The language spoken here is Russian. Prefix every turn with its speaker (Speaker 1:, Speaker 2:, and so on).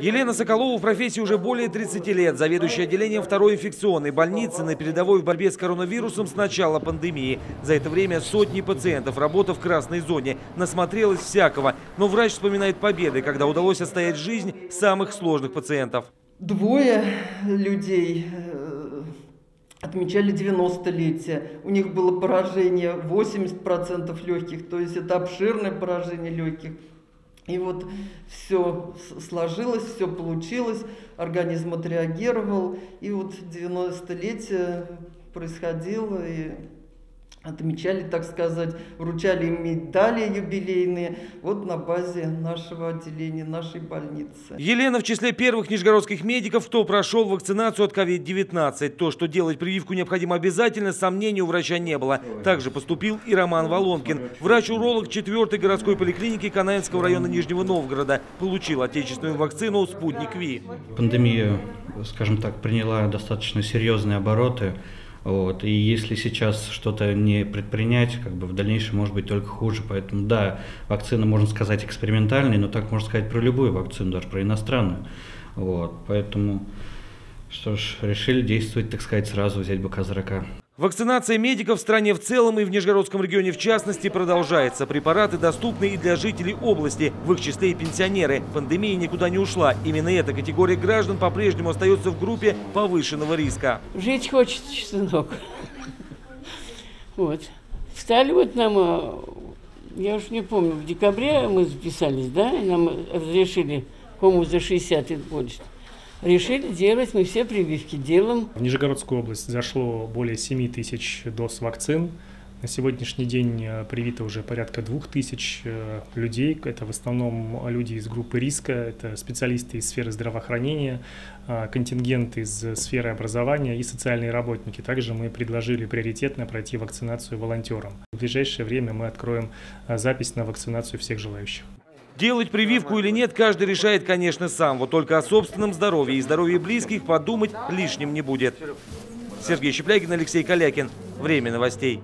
Speaker 1: Елена Соколова в профессии уже более 30 лет. Заведующая отделением второй инфекционной больницы на передовой в борьбе с коронавирусом с начала пандемии. За это время сотни пациентов, работа в красной зоне. Насмотрелась всякого. Но врач вспоминает победы, когда удалось оставить жизнь самых сложных пациентов.
Speaker 2: Двое людей э, отмечали 90-летие. У них было поражение 80% легких, то есть это обширное поражение легких. И вот все сложилось, все получилось, организм отреагировал, и вот 90-летие происходило, и отмечали, так сказать, вручали им медали юбилейные, вот на базе нашего отделения, нашей больницы.
Speaker 1: Елена в числе первых нижегородских медиков, кто прошел вакцинацию от COVID-19. То, что делать прививку необходимо обязательно, сомнений у врача не было. Также поступил и Роман Волонкин. Врач-уролог 4 городской поликлиники Канаинского района Нижнего Новгорода. Получил отечественную вакцину «Спутник Ви».
Speaker 3: Пандемия, скажем так, приняла достаточно серьезные обороты. Вот. И если сейчас что-то не предпринять, как бы в дальнейшем может быть только хуже. Поэтому да, вакцина, можно сказать, экспериментальная, но так можно сказать про любую вакцину, даже про иностранную. Вот. Поэтому, что ж, решили действовать, так сказать, сразу взять быка за рака.
Speaker 1: Вакцинация медиков в стране в целом и в Нижегородском регионе в частности продолжается. Препараты доступны и для жителей области, в их числе и пенсионеры. Пандемия никуда не ушла. Именно эта категория граждан по-прежнему остается в группе повышенного риска.
Speaker 4: Жить хочется, сынок. Вот. Стали вот нам, э, я уж не помню, в декабре мы записались, да, и нам разрешили, кому за 60 и больше решили делать, мы все прививки делаем.
Speaker 5: В Нижегородскую область зашло более 7 тысяч доз вакцин. На сегодняшний день э, привито уже порядка двух тысяч э, людей. Это в основном люди из группы риска, это специалисты из сферы здравоохранения, э, контингент из сферы образования и социальные работники. Также мы предложили приоритетно пройти вакцинацию волонтерам. В ближайшее время мы откроем запись на вакцинацию всех желающих.
Speaker 1: Делать прививку или нет, каждый решает, конечно, сам. Вот только о собственном здоровье и здоровье близких подумать лишним не будет. Сергей Щеплягин, Алексей Калякин. Время новостей.